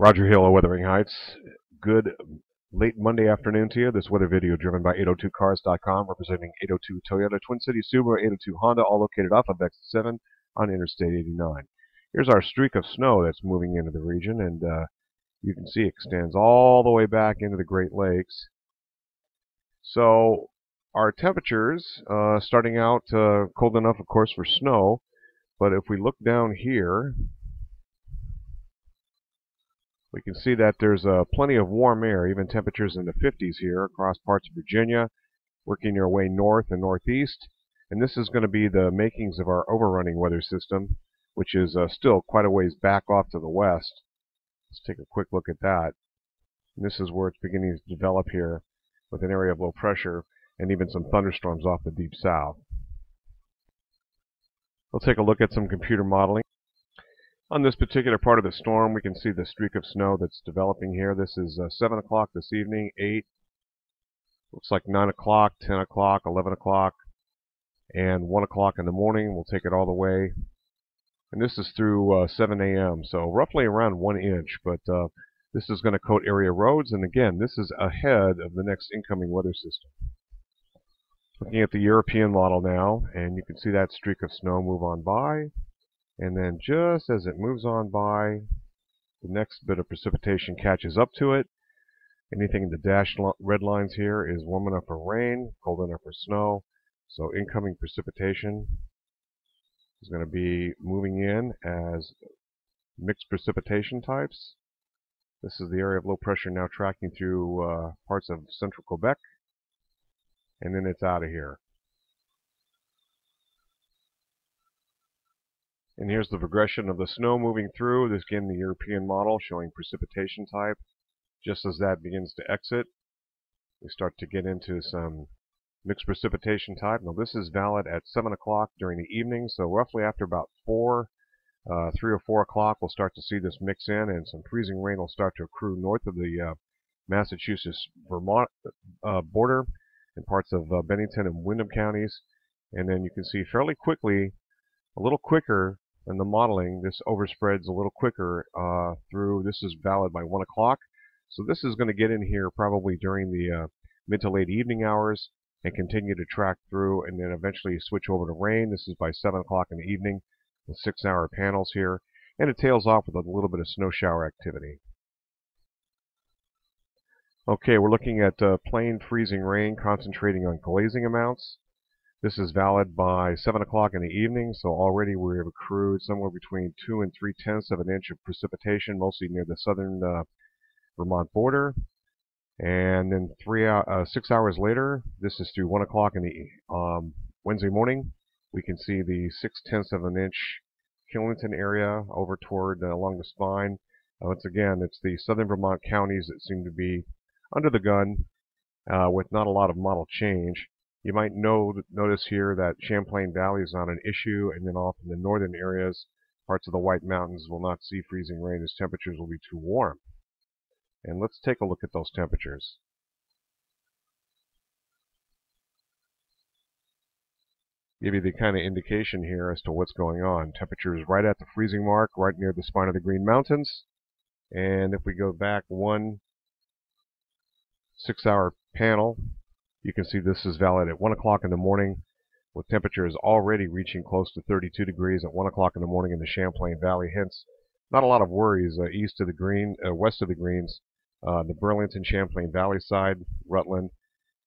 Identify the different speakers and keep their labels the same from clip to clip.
Speaker 1: Roger Hill of Weathering Heights. Good late Monday afternoon to you. This weather video driven by 802cars.com representing 802 Toyota, Twin Cities, Subaru, 802 Honda, all located off of exit 7 on Interstate 89. Here's our streak of snow that's moving into the region, and uh, you can see it extends all the way back into the Great Lakes. So our temperatures uh, starting out uh, cold enough, of course, for snow, but if we look down here, we can see that there's uh, plenty of warm air, even temperatures in the 50s here across parts of Virginia, working your way north and northeast. And this is going to be the makings of our overrunning weather system, which is uh, still quite a ways back off to the west. Let's take a quick look at that. And this is where it's beginning to develop here with an area of low pressure and even some thunderstorms off the deep south. We'll take a look at some computer modeling. On this particular part of the storm, we can see the streak of snow that's developing here. This is uh, 7 o'clock this evening, 8, looks like 9 o'clock, 10 o'clock, 11 o'clock, and 1 o'clock in the morning. We'll take it all the way. And this is through uh, 7 a.m., so roughly around 1 inch, but uh, this is going to coat area roads, and again, this is ahead of the next incoming weather system. Looking at the European model now, and you can see that streak of snow move on by. And then just as it moves on by, the next bit of precipitation catches up to it. Anything in the dashed red lines here is warm enough for rain, cold enough for snow. So incoming precipitation is going to be moving in as mixed precipitation types. This is the area of low pressure now tracking through uh, parts of central Quebec. And then it's out of here. And here's the progression of the snow moving through. This again the European model showing precipitation type. Just as that begins to exit, we start to get into some mixed precipitation type. Now this is valid at 7 o'clock during the evening, so roughly after about 4, uh, 3 or 4 o'clock we'll start to see this mix in and some freezing rain will start to accrue north of the uh, Massachusetts-Vermont uh, border in parts of uh, Bennington and Windham counties. And then you can see fairly quickly, a little quicker in the modeling, this overspreads a little quicker uh, through, this is valid by 1 o'clock. So this is going to get in here probably during the uh, mid to late evening hours and continue to track through and then eventually switch over to rain. This is by 7 o'clock in the evening with 6 hour panels here. And it tails off with a little bit of snow shower activity. Okay, we're looking at uh, plain freezing rain concentrating on glazing amounts. This is valid by 7 o'clock in the evening, so already we have accrued somewhere between 2 and 3 tenths of an inch of precipitation, mostly near the southern uh, Vermont border. And then three uh, six hours later, this is through 1 o'clock in the um, Wednesday morning, we can see the 6 tenths of an inch Killington area over toward uh, along the spine. Uh, once again, it's the southern Vermont counties that seem to be under the gun uh, with not a lot of model change. You might know, notice here that Champlain Valley is not an issue, and then off in the northern areas, parts of the White Mountains will not see freezing rain as temperatures will be too warm. And let's take a look at those temperatures. Give you the kind of indication here as to what's going on. Temperatures right at the freezing mark, right near the spine of the Green Mountains. And if we go back one six hour panel, you can see this is valid at 1 o'clock in the morning with temperatures already reaching close to 32 degrees at 1 o'clock in the morning in the Champlain Valley. Hence, not a lot of worries uh, east of the green, uh, west of the greens, uh, the Burlington Champlain Valley side, Rutland,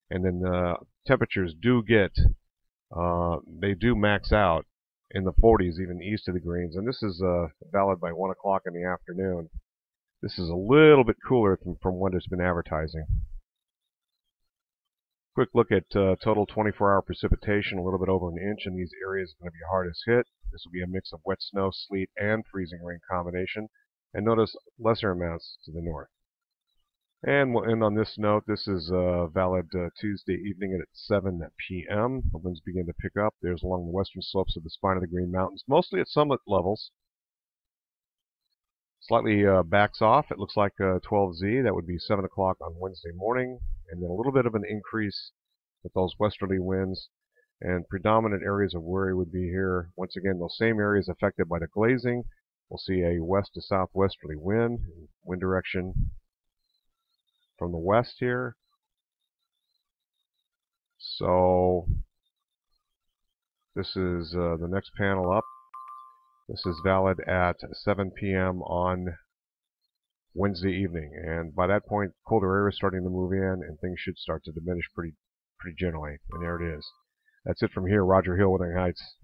Speaker 1: and then the temperatures do get, uh, they do max out in the 40s even east of the greens, and this is uh, valid by 1 o'clock in the afternoon. This is a little bit cooler from, from what it's been advertising. Quick look at uh, total 24-hour precipitation, a little bit over an inch in these areas is going to be hardest hit. This will be a mix of wet snow, sleet, and freezing rain combination. And notice lesser amounts to the north. And we'll end on this note. This is uh, valid uh, Tuesday evening at 7 p.m. The winds begin to pick up. There's along the western slopes of the spine of the Green Mountains, mostly at summit levels. Slightly uh, backs off. It looks like 12Z. Uh, that would be 7 o'clock on Wednesday morning. And then a little bit of an increase with those westerly winds. And predominant areas of worry would be here. Once again, those same areas affected by the glazing. We'll see a west to southwesterly wind. wind direction from the west here. So this is uh, the next panel up. This is valid at 7 p.m. on Wednesday evening. And by that point, colder air is starting to move in, and things should start to diminish pretty, pretty generally. And there it is. That's it from here. Roger Hill, Weathering Heights.